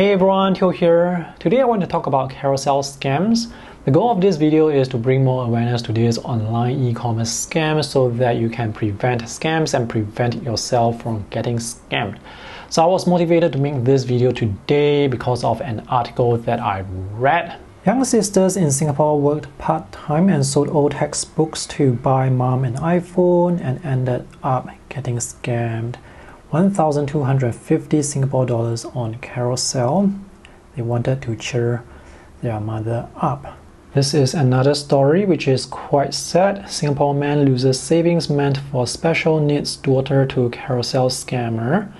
Hey everyone, Teoh here. Today I want to talk about carousell scams. The goal of this video is to bring more awareness to this online e-commerce scam so that you can prevent scams and prevent yourself from getting scammed. So I was motivated to make this video today because of an article that I read. Young sisters in Singapore worked part-time and sold old textbooks to buy mom an iPhone and ended up getting scammed. 1,250 Singapore dollars on carousell. They wanted to cheer their mother up. This is another story which is quite sad. Singapore man loses savings meant for special needs daughter to carousell scammer.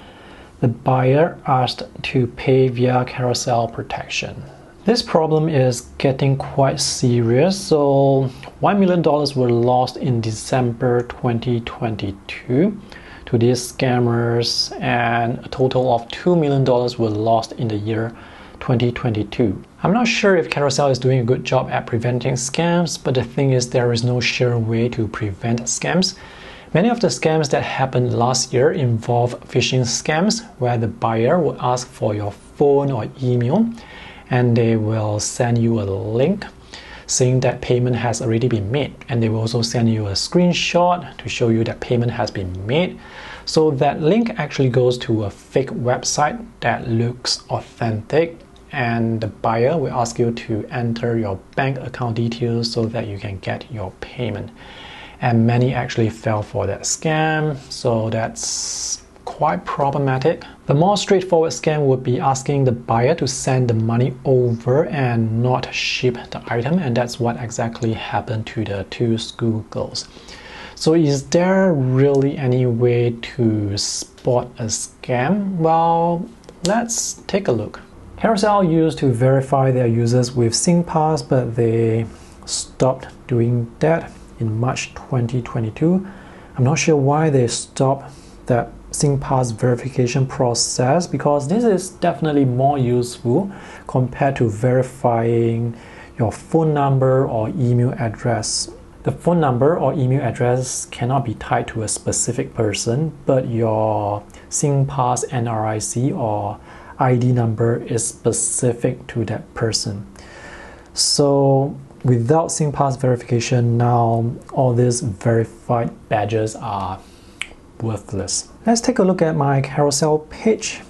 The buyer asked to pay via carousell protection. This problem is getting quite serious. So, $1 million were lost in December 2022 to these scammers, and a total of $2 million were lost in the year 2022. I'm not sure if Carousell is doing a good job at preventing scams, but the thing is, there is no sure way to prevent scams. Many of the scams that happened last year involve phishing scams where the buyer will ask for your phone or email and they will send you a link saying that payment has already been made. And they will also send you a screenshot to show you that payment has been made. So that link actually goes to a fake website that looks authentic. And the buyer will ask you to enter your bank account details so that you can get your payment. And many actually fell for that scam. So that's quite problematic. The more straightforward scam would be asking the buyer to send the money over and not ship the item, and that's what exactly happened to the two schoolgirls. So, is there really any way to spot a scam? Well, let's take a look. Carousell used to verify their users with SingPass, but they stopped doing that in March 2022. I'm not sure why they stopped that SingPass verification process because this is definitely more useful compared to verifying your phone number or email address. The phone number or email address cannot be tied to a specific person, but your SingPass NRIC or ID number is specific to that person. So without SingPass verification, now all these verified badges are worthless. Let's take a look at my carousell page.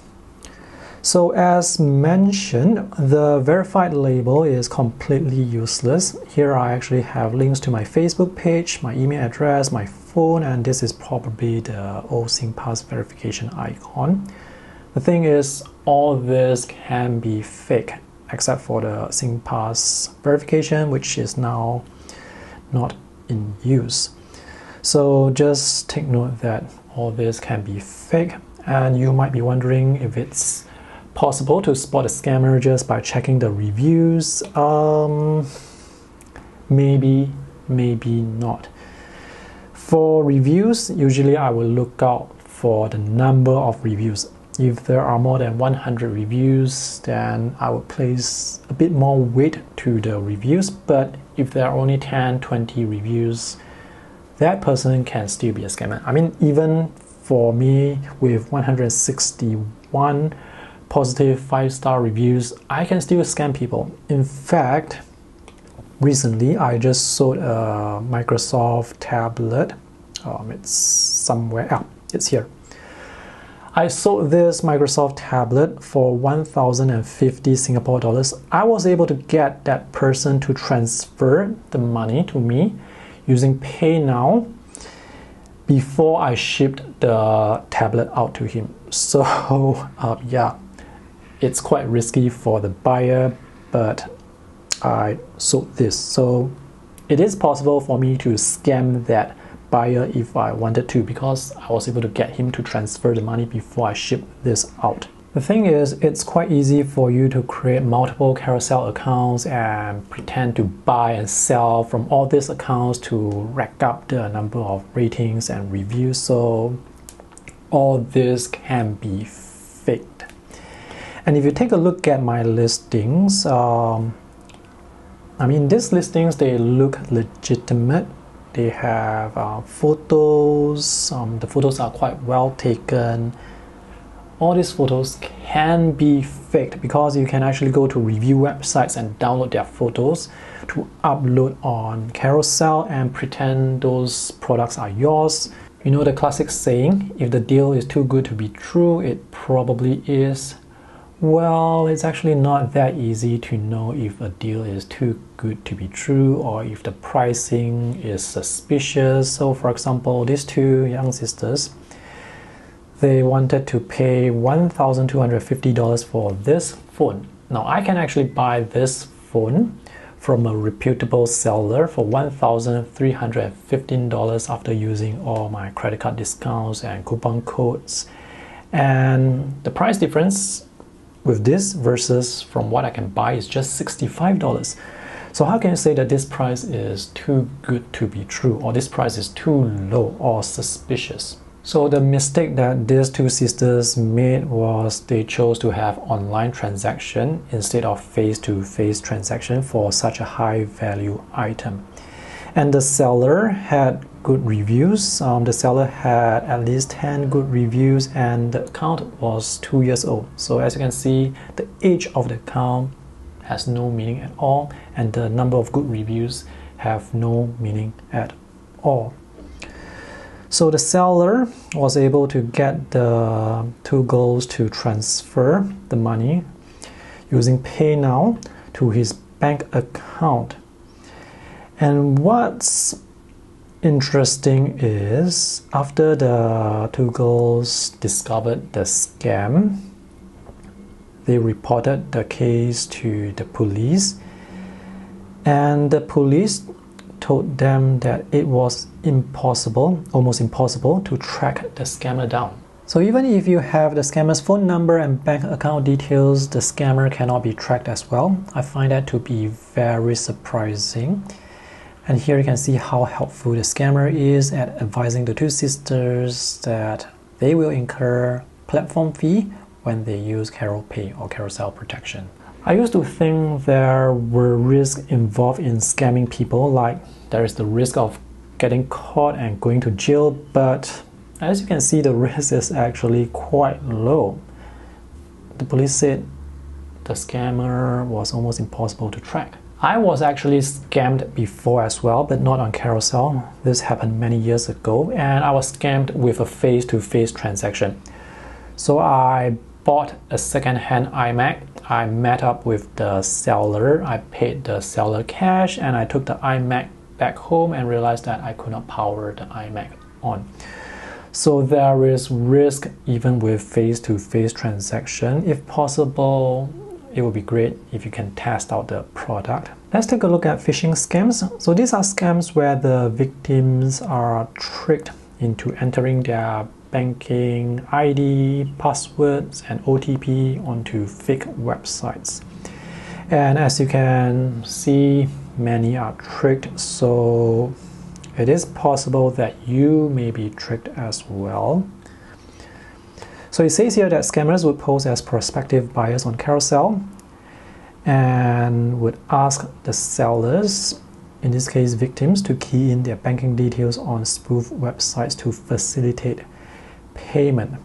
So as mentioned, the verified label is completely useless. Here I actually have links to my Facebook page, my email address, my phone, and this is probably the old SingPass verification icon. The thing is, all this can be fake, except for the SingPass verification, which is now not in use. So just take note that all this can be fake and you might be wondering if it's possible to spot a scammer just by checking the reviews. Um, maybe, maybe not. For reviews, usually I will look out for the number of reviews. If there are more than 100 reviews, then I will place a bit more weight to the reviews. But if there are only 10, 20 reviews, that person can still be a scammer. I mean, even for me with 161 positive five star reviews, I can still scam people. In fact, recently I just sold a Microsoft tablet. Um, it's somewhere, ah, it's here. I sold this Microsoft tablet for 1050 Singapore dollars. I was able to get that person to transfer the money to me using PayNow before I shipped the tablet out to him. So uh, yeah, it's quite risky for the buyer, but I sold this. So it is possible for me to scam that buyer if I wanted to because I was able to get him to transfer the money before I shipped this out. The thing is, it's quite easy for you to create multiple carousell accounts and pretend to buy and sell from all these accounts to rack up the number of ratings and reviews. So all this can be faked. And if you take a look at my listings, um, I mean, these listings, they look legitimate. They have uh, photos, um, the photos are quite well taken all these photos can be faked because you can actually go to review websites and download their photos to upload on Carousell and pretend those products are yours. You know the classic saying, if the deal is too good to be true, it probably is. Well, it's actually not that easy to know if a deal is too good to be true or if the pricing is suspicious. So, for example, these two young sisters, they wanted to pay $1,250 for this phone. Now, I can actually buy this phone from a reputable seller for $1,315 after using all my credit card discounts and coupon codes. And the price difference with this versus from what I can buy is just $65. So how can you say that this price is too good to be true or this price is too low or suspicious? So the mistake that these two sisters made was they chose to have online transaction instead of face-to-face -face transaction for such a high value item. And the seller had good reviews. Um, the seller had at least 10 good reviews and the account was two years old. So as you can see, the age of the account has no meaning at all and the number of good reviews have no meaning at all. So the seller was able to get the two girls to transfer the money using PayNow to his bank account. And what's interesting is after the two girls discovered the scam, they reported the case to the police, and the police told them that it was impossible, almost impossible, to track the scammer down. So even if you have the scammer's phone number and bank account details, the scammer cannot be tracked as well. I find that to be very surprising. And here you can see how helpful the scammer is at advising the two sisters that they will incur platform fee when they use CarouPay or Carousell protection. I used to think there were risks involved in scamming people, like there is the risk of getting caught and going to jail, but as you can see, the risk is actually quite low. The police said the scammer was almost impossible to track. I was actually scammed before as well, but not on Carousell. This happened many years ago, and I was scammed with a face to face transaction. So I bought a second hand iMac. I met up with the seller, I paid the seller cash, and I took the iMac back home and realized that I could not power the iMac on. So there is risk even with face to face transaction. If possible, it would be great if you can test out the product. Let's take a look at phishing scams. So these are scams where the victims are tricked into entering their banking ID, passwords, and OTP onto fake websites. And as you can see, many are tricked, so it is possible that you may be tricked as well. So it says here that scammers would pose as prospective buyers on Carousell and would ask the sellers, in this case victims, to key in their banking details on spoof websites to facilitate payment.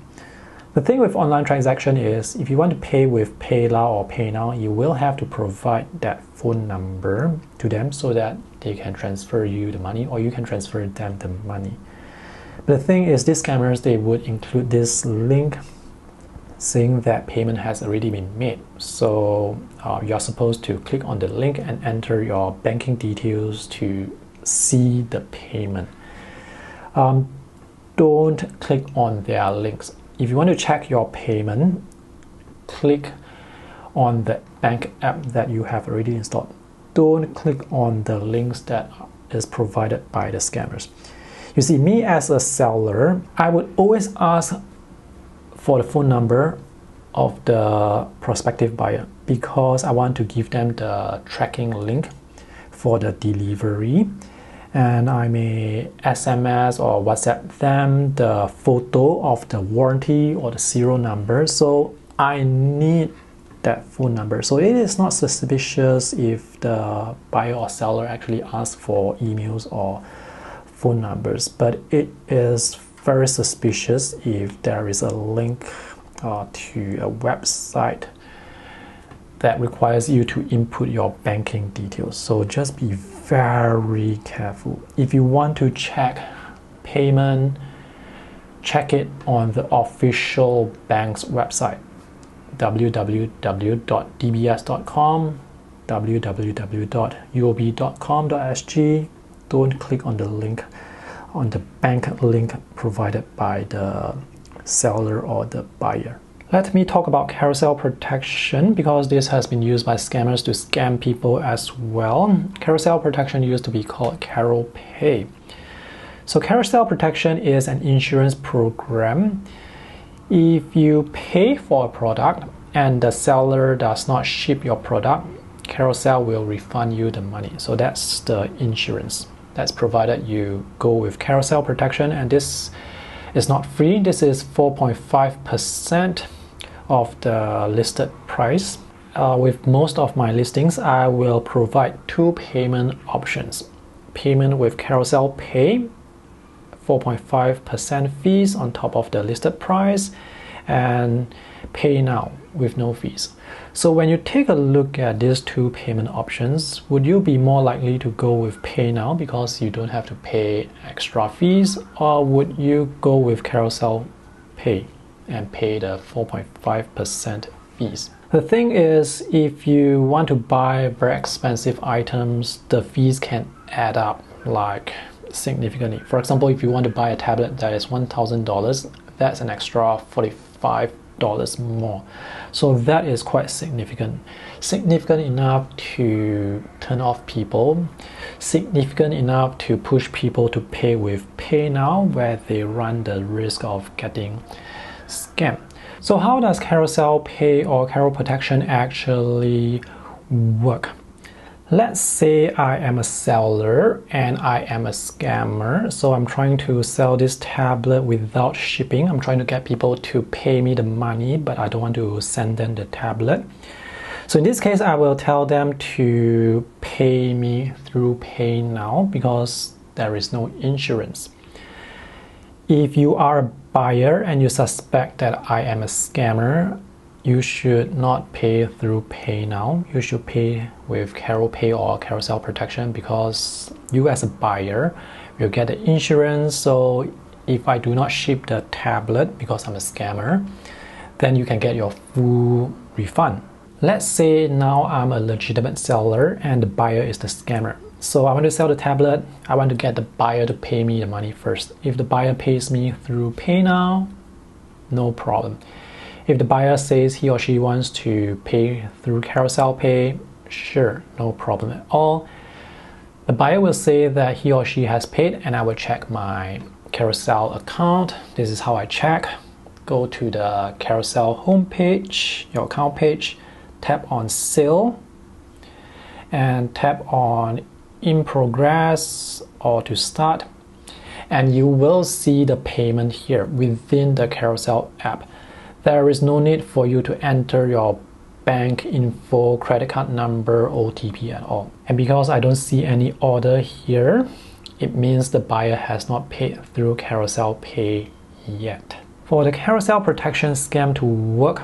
The thing with online transaction is if you want to pay with PayLah or PayNow, you will have to provide that phone number to them so that they can transfer you the money or you can transfer them the money. The thing is, these scammers they would include this link saying that payment has already been made. So uh, you're supposed to click on the link and enter your banking details to see the payment. Um, don't click on their links. If you want to check your payment, click on the bank app that you have already installed. Don't click on the links that is provided by the scammers. You see, me as a seller, I would always ask for the phone number of the prospective buyer because I want to give them the tracking link for the delivery and I may SMS or WhatsApp them the photo of the warranty or the serial number. So I need that phone number. So it is not suspicious if the buyer or seller actually asks for emails or phone numbers, but it is very suspicious if there is a link uh, to a website that requires you to input your banking details. So just be very careful. If you want to check payment, check it on the official bank's website www.dbs.com, www.uob.com.sg. Don't click on the link on the bank link provided by the seller or the buyer. Let me talk about carousell protection because this has been used by scammers to scam people as well. Carousell protection used to be called CarouPay. So carousell protection is an insurance program. If you pay for a product and the seller does not ship your product, Carousell will refund you the money. So that's the insurance that's provided you go with carousell protection and this is not free this is 4.5% of the listed price. Uh, with most of my listings I will provide two payment options. Payment with carousell pay 4.5% fees on top of the listed price and pay now with no fees. So when you take a look at these two payment options, would you be more likely to go with Pay Now because you don't have to pay extra fees, or would you go with Carousell Pay and pay the 4.5% fees? The thing is, if you want to buy very expensive items, the fees can add up like significantly. For example, if you want to buy a tablet that is $1,000, that's an extra 45 dollars more. So that is quite significant. Significant enough to turn off people, significant enough to push people to pay with Pay Now, where they run the risk of getting scammed. So how does Carousell Pay or Carol Protection actually work? Let's say I am a seller and I am a scammer. So I'm trying to sell this tablet without shipping. I'm trying to get people to pay me the money, but I don't want to send them the tablet. So in this case, I will tell them to pay me through Pay Now because there is no insurance. If you are a buyer and you suspect that I am a scammer, you should not pay through Pay Now. You should pay with CarouPay or Carousell Protection because you as a buyer will get the insurance. So if I do not ship the tablet because I'm a scammer, then you can get your full refund. Let's say now I'm a legitimate seller and the buyer is the scammer. So I want to sell the tablet. I want to get the buyer to pay me the money first. If the buyer pays me through Pay Now, no problem. If the buyer says he or she wants to pay through carousell pay, sure, no problem at all. The buyer will say that he or she has paid and I will check my carousell account. This is how I check. Go to the carousell homepage, your account page, tap on sale and tap on in progress or to start and you will see the payment here within the carousell app there is no need for you to enter your bank info, credit card number, OTP at all. And because I don't see any order here, it means the buyer has not paid through Carousell Pay yet. For the carousell protection scam to work,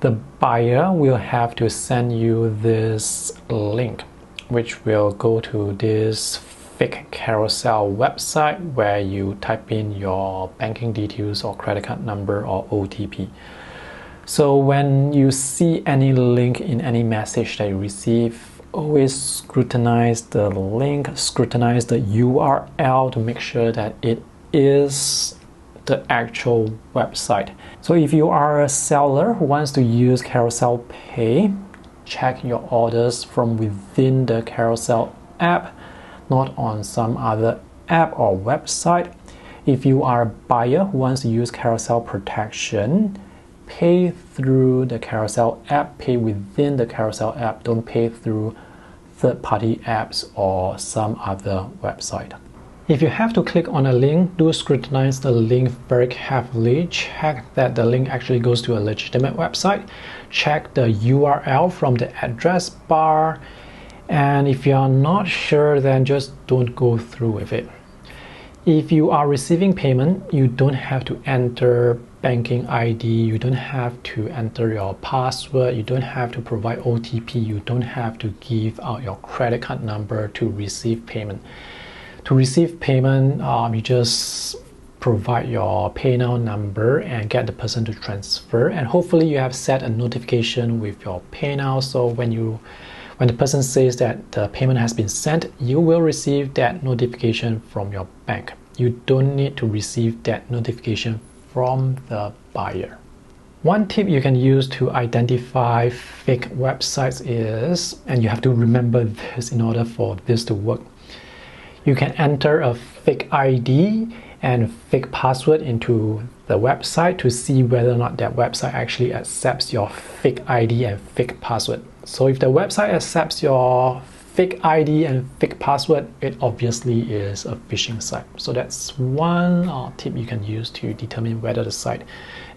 the buyer will have to send you this link, which will go to this fake carousell website where you type in your banking details or credit card number or OTP. So when you see any link in any message that you receive, always scrutinize the link, scrutinize the URL to make sure that it is the actual website. So if you are a seller who wants to use Carousell Pay, check your orders from within the Carousell app not on some other app or website. If you are a buyer who wants to use carousell protection, pay through the carousell app, pay within the carousell app, don't pay through third party apps or some other website. If you have to click on a link, do scrutinize the link very carefully. Check that the link actually goes to a legitimate website. Check the URL from the address bar and if you are not sure, then just don't go through with it. If you are receiving payment, you don't have to enter banking ID, you don't have to enter your password, you don't have to provide OTP, you don't have to give out your credit card number to receive payment. To receive payment, um, you just provide your PayNow number and get the person to transfer. And hopefully, you have set a notification with your PayNow. So when you when the person says that the payment has been sent, you will receive that notification from your bank. You don't need to receive that notification from the buyer. One tip you can use to identify fake websites is, and you have to remember this in order for this to work, you can enter a fake ID and fake password into the website to see whether or not that website actually accepts your fake ID and fake password. So if the website accepts your fake ID and fake password, it obviously is a phishing site. So that's one uh, tip you can use to determine whether the site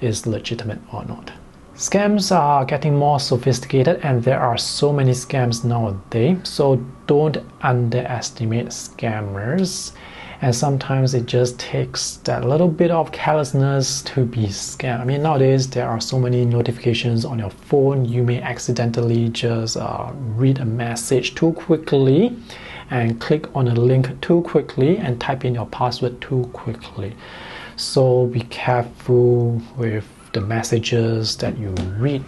is legitimate or not. Scams are getting more sophisticated and there are so many scams nowadays, so don't underestimate scammers and sometimes it just takes that little bit of carelessness to be scammed. I mean, nowadays there are so many notifications on your phone, you may accidentally just uh, read a message too quickly and click on a link too quickly and type in your password too quickly. So be careful with the messages that you read.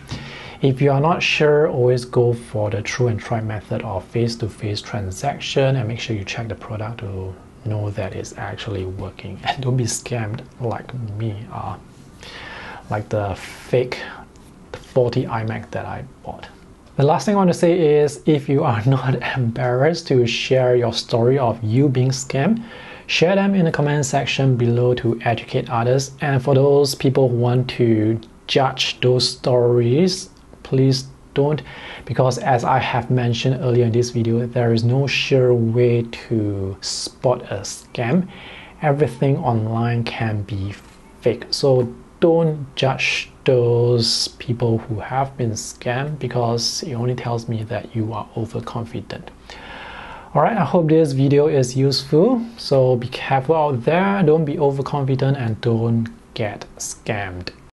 If you are not sure, always go for the true and try method of face to face transaction and make sure you check the product to know that it's actually working and don't be scammed like me uh, like the fake 40 iMac that I bought. The last thing I want to say is if you are not embarrassed to share your story of you being scammed, share them in the comment section below to educate others. And for those people who want to judge those stories, please don't because as I have mentioned earlier in this video, there is no sure way to spot a scam. Everything online can be fake. So don't judge those people who have been scammed because it only tells me that you are overconfident. Alright, I hope this video is useful. So be careful out there, don't be overconfident and don't get scammed.